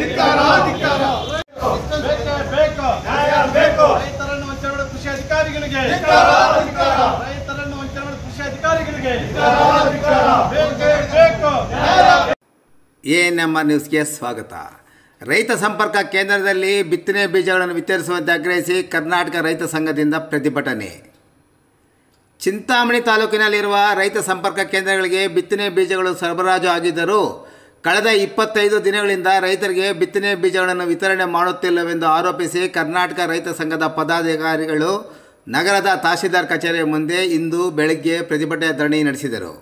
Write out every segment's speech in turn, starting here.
ಧಿಕ್ಕಾರ ಧಿಕ್ಕಾರ ಬೇಕು ನ್ಯಾಯ ಬೇಕು? ರೈತರನ್ನು ವಂಚನೆ ಮಾಡುವ ಕೃಷಿ ಅಧಿಕಾರಿಗಳಿಗೆ. ಧಿಕ್ಕಾರ ಧಿಕ್ಕಾರ ರೈತರನ್ನು ವಂಚನೆ ಮಾಡುವ ಕೃಷಿ ಅಧಿಕಾರಿಗಳಿಗೆ. ಧಿಕ್ಕಾರ ಧಿಕ್ಕಾರ ಬೇಕು ಬೇಕು? ಎಎನ್ಎಂಆರ್ ನ್ಯೂಸ್ಗೆ ಸ್ವಾಗತ. ರೈತ ಸಂಪರ್ಕ ಕೇಂದ್ರದಲ್ಲಿ ಬಿತ್ತನೆ ಬೀಜಗಳನ್ನು ವಿತರಿಸುವಂತೆ ಆಗ್ರಹಿಸಿ ಕರ್ನಾಟಕ ರೈತ ಸಂಘದಿಂದ ಪ್ರತಿಭಟನೆ. ಚಿಂತಾಮಣಿ ತಾಲೂಕಿನಲ್ಲಿರುವ ರೈತ ಸಂಪರ್ಕ ಕೇಂದ್ರಗಳಿಗೆ ಬಿತ್ತನೆ ಬೀಜಗಳು ಸರಬರಾಜು ಆಗಿದ್ದರೂ ಕಳೆದ ಇಪ್ಪತ್ತೈದು ದಿನಗಳಿಂದ ರೈತರಿಗೆ ಬಿತ್ತನೆ ಬೀಜಗಳನ್ನು ವಿತರಣೆ ಮಾಡುತ್ತಿಲ್ಲವೆಂದು ಆರೋಪಿಸಿ ಕರ್ನಾಟಕ ರೈತ ಸಂಘದ ಪದಾಧಿಕಾರಿಗಳು ನಗರದ ತಹಶೀಲ್ದಾರ್ ಕಚೇರಿಯ ಮುಂದೆ ಇಂದು ಬೆಳಗ್ಗೆ ಪ್ರತಿಭಟನೆ ಧರಣಿ ನಡೆಸಿದರು.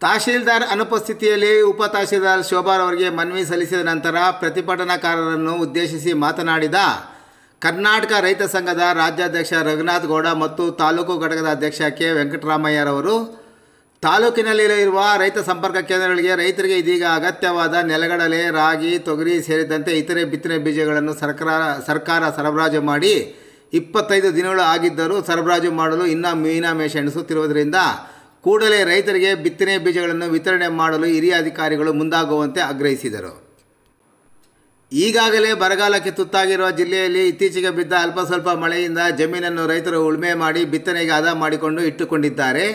ತಹಶೀಲ್ದಾರ್ ಅನುಪಸ್ಥಿತಿಯಲ್ಲಿ ಉಪ ತಹಶೀಲ್ದಾರ್ ಶೋಭಾರವರಿಗೆ ಮನವಿ ಸಲ್ಲಿಸಿದ ನಂತರ ಪ್ರತಿಭಟನಾಕಾರರನ್ನು ಉದ್ದೇಶಿಸಿ ಮಾತನಾಡಿದ ಕರ್ನಾಟಕ ರೈತ ಸಂಘದ ರಾಜ್ಯಾಧ್ಯಕ್ಷ ರಘುನಾಥ್ ಗೌಡ ಮತ್ತು ತಾಲೂಕು ಘಟಕದ ಅಧ್ಯಕ್ಷ ಕೆ ವೆಂಕಟರಾಮಯ್ಯರವರು ತಾಲೂಕಿನಲ್ಲಿರುವ ರೈತ ಸಂಪರ್ಕ ಕೇಂದ್ರಗಳಿಗೆ ರೈತರಿಗೆ ಇದೀಗ ಅಗತ್ಯವಾದ ನೆಲಗಡಲೆ, ರಾಗಿ, ತೊಗರಿ ಸೇರಿದಂತೆ ಇತರೆ ಬಿತ್ತನೆ ಬೀಜಗಳನ್ನು ಸರ್ಕಾರ ಸರ್ಕಾರ ಸರಬರಾಜು ಮಾಡಿ ಇಪ್ಪತ್ತೈದು ದಿನಗಳು ಆಗಿದ್ದರೂ ಸರಬರಾಜು ಮಾಡಲು ಇನ್ನೂ ಮೀನಾಮೇಷ ಎಣಿಸುತ್ತಿರುವುದರಿಂದ ಕೂಡಲೇ ರೈತರಿಗೆ ಬಿತ್ತನೆ ಬೀಜಗಳನ್ನು ವಿತರಣೆ ಮಾಡಲು ಹಿರಿಯ ಅಧಿಕಾರಿಗಳು ಮುಂದಾಗುವಂತೆ ಆಗ್ರಹಿಸಿದರು. ಈಗಾಗಲೇ ಬರಗಾಲಕ್ಕೆ ತುತ್ತಾಗಿರುವ ಜಿಲ್ಲೆಯಲ್ಲಿ ಇತ್ತೀಚೆಗೆ ಬಿದ್ದ ಅಲ್ಪ ಸ್ವಲ್ಪ ಮಳೆಯಿಂದ ಜಮೀನನ್ನು ರೈತರು ಉಳುಮೆ ಮಾಡಿ ಬಿತ್ತನೆಗೆ ಹದ ಮಾಡಿಕೊಂಡು ಇಟ್ಟುಕೊಂಡಿದ್ದಾರೆ.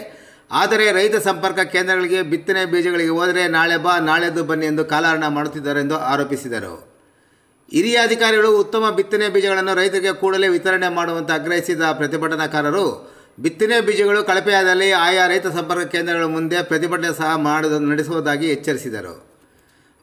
ಆದರೆ ರೈತ ಸಂಪರ್ಕ ಕೇಂದ್ರಗಳಿಗೆ ಬಿತ್ತನೆ ಬೀಜಗಳಿಗೆ ಹೋದರೆ ನಾಳೆ ಬಾ ನಾಳೆದು ಬನ್ನಿ ಎಂದು ಕಾಲಹರಣ ಮಾಡುತ್ತಿದ್ದಾರೆ ಎಂದು ಆರೋಪಿಸಿದರು. ಹಿರಿಯ ಅಧಿಕಾರಿಗಳು ಉತ್ತಮ ಬಿತ್ತನೆ ಬೀಜಗಳನ್ನು ರೈತರಿಗೆ ಕೂಡಲೇ ವಿತರಣೆ ಮಾಡುವಂತೆ ಆಗ್ರಹಿಸಿದ ಪ್ರತಿಭಟನಾಕಾರರು, ಬಿತ್ತನೆ ಬೀಜಗಳು ಕಳಪೆಯಾದಲ್ಲಿ ಆಯಾ ರೈತ ಸಂಪರ್ಕ ಕೇಂದ್ರಗಳ ಮುಂದೆ ಪ್ರತಿಭಟನೆ ಸಹ ಮಾಡುವುದು ನಡೆಸುವುದಾಗಿ ಎಚ್ಚರಿಸಿದರು.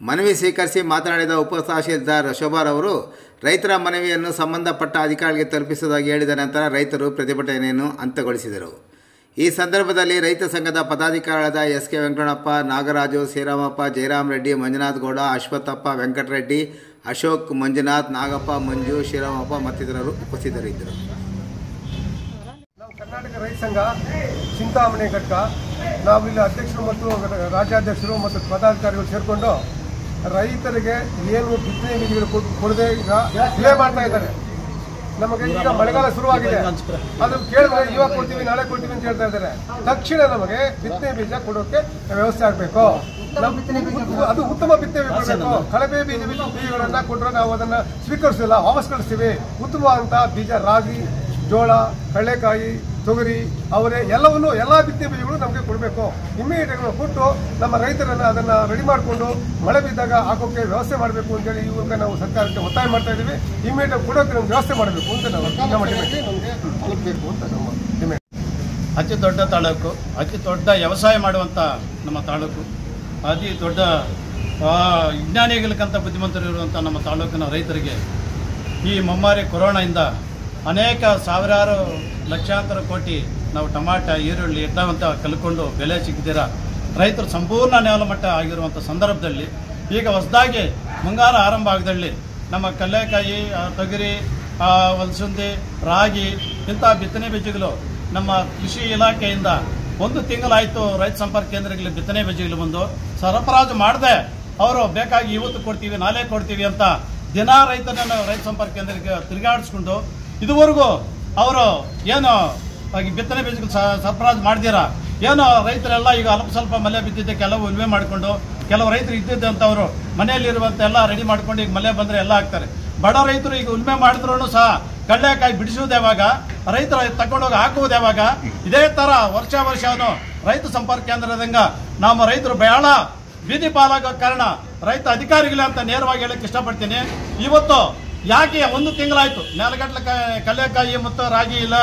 ಮನವಿ ಸ್ವೀಕರಿಸಿ ಮಾತನಾಡಿದ ಉಪ ತಹಶೀಲ್ದಾರ್ ಶೋಭಾರವರು ರೈತರ ಮನವಿಯನ್ನು ಸಂಬಂಧಪಟ್ಟ ಅಧಿಕಾರಿಗೆ ತಲುಪಿಸುವುದಾಗಿ ಹೇಳಿದ ನಂತರ ರೈತರು ಪ್ರತಿಭಟನೆಯನ್ನು ಅಂತ್ಯಗೊಳಿಸಿದರು. ಈ ಸಂದರ್ಭದಲ್ಲಿ ರೈತ ಸಂಘದ ಪದಾಧಿಕಾರಿಗಳಾದ ಎಸ್ ಕೆ ವೆಂಕಟಪ್ಪ ನಾಗರಾಜು ಶ್ರೀರಾಮಪ್ಪ, ಜಯರಾಮ್ ರೆಡ್ಡಿ, ಮಂಜುನಾಥ್ ಗೌಡ, ಅಶ್ವತ್ಥಪ್ಪ ವೆಂಕಟರೆಡ್ಡಿ, ಅಶೋಕ್ ಮಂಜುನಾಥ್, ನಾಗಪ್ಪ ಮಂಜು, ಶ್ರೀರಾಮಪ್ಪ ಮತ್ತಿತರರು ಉಪಸ್ಥಿತರಿದ್ದರು. ನಾವು ಕರ್ನಾಟಕ ರೈತ ಸಂಘ ಚಿಂತಾಮಣಿ ಘಟಕ ಇಲ್ಲಿ ಅಧ್ಯಕ್ಷರು ಮತ್ತು ರಾಜ್ಯಾಧ್ಯಕ್ಷರು ಮತ್ತು ಪದಾಧಿಕಾರಿಗಳು ಸೇರಿಕೊಂಡು ರೈತರಿಗೆ ಏನು ಬಿತ್ತನೆ ಬೀಜಗಳು ಕೊಡ್- ಕೊಡದೆ ಈಗ ಮಾಡ್ತಾ ಇದ್ದಾರೆ. ನಮಗೆ ಈಗ ಮಳೆಗಾಲ ಶುರುವಾಗಿದೆ. ಅದು ಕೇಳಿದ್ರೆ ಇವಾಗ ಕೊಡ್ತೀವಿ ನಾಳೆ ಕೊಡ್ತೀವಿ ಅಂತ ಹೇಳ್ತಾ ಇದ್ದಾರೆ. ತಕ್ಷಣ ನಮಗೆ ಬಿತ್ತನೆ ಬೀಜ ಕೊಡೋಕೆ ವ್ಯವಸ್ಥೆ ಆಗಬೇಕು. ಅದು ಉತ್ತಮ ಬಿತ್ತನೆ ಬೀಜ ಕಳಪೆ ಬೀಜ ಬೀಜ ಬೀಜಗಳನ್ನ ಕೊಟ್ಟರೆ ನಾವು ಅದನ್ನ ಸ್ವೀಕರಿಸಿಲ್ಲ ವಾಪಸ್ ಕಳಿಸ್ತೀವಿ. ಉತ್ತಮವಾದಂತಹ ಬೀಜ ರಾಗಿ ಜೋಳ ಕಡಲೆಕಾಯಿ ತೊಗರಿ ಅವರೇ ಎಲ್ಲವನ್ನು ಎಲ್ಲ ಬಿತ್ತಿ ಬೀಜಗಳು ನಮಗೆ ಕೊಡಬೇಕು. ಇಮ್ಮಿಡಿಯೇಟ್ ಕೊಟ್ಟು ನಮ್ಮ ರೈತರನ್ನ ಅದನ್ನ ರೆಡಿ ಮಾಡಿಕೊಂಡು ಮಳೆ ಬಿದ್ದಾಗ ಹಾಕೋಕೆ ವ್ಯವಸ್ಥೆ ಮಾಡಬೇಕು ಅಂತೇಳಿ ಇವಾಗ ನಾವು ಸರ್ಕಾರಕ್ಕೆ ಒತ್ತಾಯ ಮಾಡ್ತಾ ಇದ್ದೀವಿ. ಇಮ್ಮಿಡಿಯೇಟ್ ಕೊಡೋಕೆ ನಮ್ಗೆ ವ್ಯವಸ್ಥೆ ಮಾಡಬೇಕು ಅಂತ ನಾವು ತಲುಪಬೇಕು ಅಂತ ನಮ್ಮ ಡಿಮ್ಯಾಂಡ್ ಅತಿ ದೊಡ್ಡ ತಾಲೂಕು ಅತಿ ದೊಡ್ಡ ವ್ಯವಸಾಯ ಮಾಡುವಂಥ ನಮ್ಮ ತಾಲೂಕು ಅತಿ ದೊಡ್ಡ ಆ, ವಿಜ್ಞಾನಿಗಳಿಗಂತ ಬುದ್ಧಿವಂತರು ಇರುವಂಥ ನಮ್ಮ ತಾಲೂಕಿನ ರೈತರಿಗೆ ಈ ಮಮ್ಮಾರಿ ಕೊರೋನಾಯಿಂದ ಅನೇಕ ಸಾವಿರಾರು ಲಕ್ಷಾಂತರ ಕೋಟಿ ನಾವು ಟಮಾಟ, ಈರುಳ್ಳಿ ಇದ್ದಾವಂತ ಕಲ್ಕೊಂಡು ಬೆಲೆ ಸಿಗದಿರ ರೈತರು ಸಂಪೂರ್ಣ ನೆಲಮಟ್ಟ ಆಗಿರುವಂಥ ಸಂದರ್ಭದಲ್ಲಿ ಈಗ ಹೊಸದಾಗಿ ಮುಂಗಾರು ಆರಂಭ ಆಗದಲ್ಲಿ ನಮ್ಮ ಕಲ್ಲೆಕಾಯಿ ತೊಗರಿ ಹೊಲಸುಂದಿ ರಾಗಿ ಇಂಥ ಬಿತ್ತನೆ ಬೀಜಗಳು ನಮ್ಮ ಕೃಷಿ ಇಲಾಖೆಯಿಂದ ಒಂದು ತಿಂಗಳಾಯಿತು ರೈತ ಸಂಪರ್ಕ ಕೇಂದ್ರಗಳಿಗೆ ಬಿತ್ತನೆ ಬೀಜಗಳು ಬಂದು ಸರಬರಾಜು ಮಾಡದೆ ಅವರು ಬೇಕಾಗಿ ಇವತ್ತು ಕೊಡ್ತೀವಿ, ನಾಳೆ ಕೊಡ್ತೀವಿ ಅಂತ ದಿನ ರೈತನನ್ನು ರೈತ ಸಂಪರ್ಕ ಕೇಂದ್ರಕ್ಕೆ ತಿರುಗಾಡಿಸ್ಕೊಂಡು ಇದುವರೆಗೂ ಅವರು ಏನು ಬಿತ್ತನೆ ಬೀಜಕ್ಕೆ ಸ- ಸರಬರಾಜು ಏನು ರೈತರೆಲ್ಲ ಈಗ ಅಲ್ಪ ಸ್ವಲ್ಪ ಮಳೆ ಬಿದ್ದಿದ್ದೆ ಕೆಲವು ಉಲ್ಮೆ ಮಾಡಿಕೊಂಡು, ಕೆಲವು ರೈತರು ಇದ್ದಿದ್ದಂಥವ್ರು ಮನೆಯಲ್ಲಿರುವಂಥ ಎಲ್ಲ ರೆಡಿ ಮಾಡ್ಕೊಂಡು ಈಗ ಮಳೆ ಬಂದರೆ ಎಲ್ಲ ಹಾಕ್ತಾರೆ ಬಡ ರೈತರು ಈಗ ಉಲ್ಮೆ ಮಾಡಿದ್ರು ಸಹ ಕಡಲೆಕಾಯಿ ಬಿಡಿಸುವುದು ಯಾವಾಗ? ರೈತರು ತಗೊಂಡೋಗಿ ಹಾಕುವುದು ಯಾವಾಗ? ಇದೇ ಥರ ವರ್ಷ ವರ್ಷಾನು ರೈತ ಸಂಪರ್ಕ ಕೇಂದ್ರದಂಗ ನಮ್ಮ ರೈತರು ಬಹಳ ಬೀದಿ ಪಾಲಾಗೋ ಕಾರಣ ರೈತ ಅಧಿಕಾರಿಗಳೇ ಅಂತ ನೇರವಾಗಿ ಹೇಳಕ್ಕೆ ಇಷ್ಟಪಡ್ತೀನಿ. ಇವತ್ತು ಯಾಕೆ ಒಂದು ತಿಂಗಳಾಯ್ತು? ನೆಲಗಟ್ಲೆ ಕಲ್ಲೆಕಾಯಿ ಮತ್ತು ರಾಗಿ ಇಲ್ಲ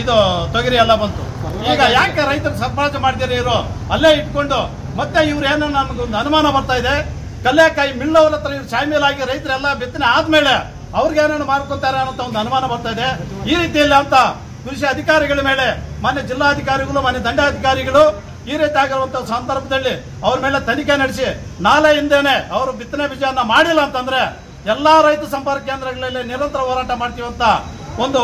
ಇದು ತೊಗರಿ ಎಲ್ಲ ಬಂತು. ಈಗ ಯಾಕೆ ರೈತರು ಸರಬರಾಜು ಮಾಡ್ತೀರಿ ಇವರು? ಅಲ್ಲೇ ಇಟ್ಕೊಂಡು ಮತ್ತೆ ಇವ್ರು ಏನೋ ಒಂದು ಅನುಮಾನ ಬರ್ತಾ ಇದೆ. ಕಲ್ಲೆಕಾಯಿ ಮಿಲ್ಲವ್ರ ಹತ್ರ ಇವ್ರು ಶಾಮೀಲಾಗಿ ರೈತರೆಲ್ಲ ಬಿತ್ತನೆ ಆದ್ಮೇಲೆ ಅವ್ರಿಗೆ ಏನೇನು ಮಾಡ್ಕೊತಾರೆ ಅನ್ನೋ ಒಂದು ಅನುಮಾನ ಬರ್ತಾ ಇದೆ. ಈ ರೀತಿಯಲ್ಲಿ ಅಂತ ಕೃಷಿ ಅಧಿಕಾರಿಗಳ ಮೇಲೆ, ಮಾನ್ಯ ಜಿಲ್ಲಾಧಿಕಾರಿಗಳು, ಮಾನ್ಯ ದಂಡಾಧಿಕಾರಿಗಳು ಈ ರೀತಿ ಆಗಿರುವಂತಹ ಸಂದರ್ಭದಲ್ಲಿ ಅವ್ರ ಮೇಲೆ ತನಿಖೆ ನಡೆಸಿ, ನಾಳೆ ಹಿಂದೇನೆ ಅವರು ಬಿತ್ತನೆ ಬೀಜವನ್ನ ಮಾಡಿಲ್ಲ ಅಂತಂದ್ರೆ ಎಲ್ಲಾ ರೈತ ಸಂಪರ್ಕ ಕೇಂದ್ರಗಳಲ್ಲಿ ನಿರಂತರ ಹೋರಾಟ ಮಾಡ್ತೀವಿ ಅಂತ ಒಂದು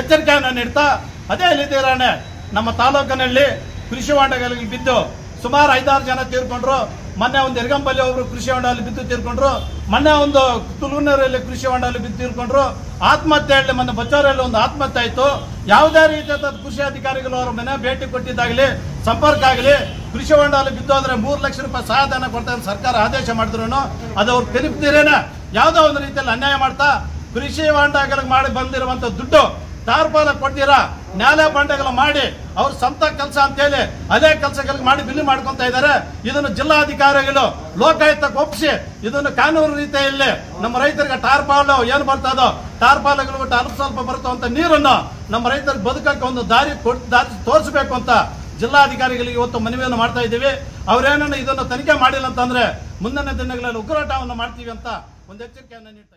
ಎಚ್ಚರಿಕೆಯನ್ನು ನೀಡ್ತಾ, ಅದೇ ರೀತಿಯಾನೆ ನಮ್ಮ ತಾಲೂಕಿನಲ್ಲಿ ಕೃಷಿ ಹೊಂಡಗಳಿಗೆ ಬಿದ್ದು ಸುಮಾರು ಐದಾರು ಜನ ತೀರ್ಕೊಂಡ್ರು. ಮೊನ್ನೆ ಒಂದು ಎರ್ಗಂಬಲ್ಲಿ ಒಬ್ರು ಕೃಷಿ ಹೊಂಡಲ್ಲಿ ಬಿದ್ದು ತೀರ್ಕೊಂಡ್ರು. ಮೊನ್ನೆ ಒಂದು ತುಳುನೂರಲ್ಲಿ ಕೃಷಿ ಹೊಂಡಲ್ಲಿ ಬಿದ್ದು ತೀರ್ಕೊಂಡ್ರು. ಆತ್ಮಹತ್ಯೆ ಹೇಳಿ ಮೊನ್ನೆ ಬಚ್ಚೋರಲ್ಲಿ ಒಂದು ಆತ್ಮಹತ್ಯೆ ಆಯಿತು. ಯಾವುದೇ ರೀತಿಯಾದ ಕೃಷಿ ಅಧಿಕಾರಿಗಳು ಅವರ ಮನೆ ಭೇಟಿ ಕೊಟ್ಟಿದ್ದಾಗಲಿ, ಸಂಪರ್ಕ ಆಗಲಿ, ಕೃಷಿ ಹೊಂಡಲ್ಲಿ ಬಿದ್ದು ಅಂದರೆ ಮೂರು ಲಕ್ಷ ರೂಪಾಯಿ ಸಹಾಯಧನ ಕೊಡ್ತಾರೆ ಸರ್ಕಾರ ಆದೇಶ ಮಾಡಿದ್ರು ಅದು ಅವ್ರು ತಿರುಪ್ತಿರೇನೆ ಯಾವುದೋ ಒಂದು ರೀತಿಯಲ್ಲಿ ಅನ್ಯಾಯ ಮಾಡ್ತಾ ಕೃಷಿ ಹೊಂಡಗಳಿಗೆ ಮಾಡಿ ಬಂದಿರುವಂತ ದುಡ್ಡು ಟಾರ್ಪಾಲ ಕೊಡ್ತೀರಾ? ನ್ಯಾಯ ಬಂಡೆಗಳ ಮಾಡಿ ಅವ್ರ ಸ್ವಂತ ಕೆಲಸ ಅಂತೇಳಿ ಅದೇ ಕೆಲಸಗಳಿಗೆ ಮಾಡಿ ಬಿಲ್ ಮಾಡ್ಕೊಂತ ಇದ್ದಾರೆ. ಇದನ್ನು ಜಿಲ್ಲಾಧಿಕಾರಿಗಳು ಲೋಕಾಯುಕ್ತಕ್ಕೆ ಒಪ್ಪಿಸಿ ಇದನ್ನು ಕಾನೂನು ರೀತಿಯಲ್ಲಿ ನಮ್ಮ ರೈತರಿಗೆ ಟಾರ್ಪಾಲು ಏನು ಬರ್ತದೋ ಟಾರ್ಪಾಲಗಳು ಅಲ್ಪ ಸ್ವಲ್ಪ ಬರುತ್ತೋ ನೀರನ್ನು ನಮ್ಮ ರೈತರಿಗೆ ಬದುಕಕ್ಕೆ ಒಂದು ದಾರಿ ಕೊಟ್ಟು ದಾರಿ ತೋರಿಸಬೇಕು ಅಂತ ಜಿಲ್ಲಾಧಿಕಾರಿಗಳಿಗೆ ಇವತ್ತು ಮನವಿಯನ್ನು ಮಾಡ್ತಾ ಇದ್ದೀವಿ. ಅವ್ರೇನನ್ನು ಇದನ್ನು ತನಿಖೆ ಮಾಡಿಲ್ಲ ಅಂತಂದ್ರೆ ಮುಂದಿನ ದಿನಗಳಲ್ಲಿ ಉಗ್ರಾಟವನ್ನು ಮಾಡ್ತೀವಿ ಅಂತ ಒಂದು ಎಚ್ಚರಿಕೆಯನ್ನು ನೀಡ್ತಾ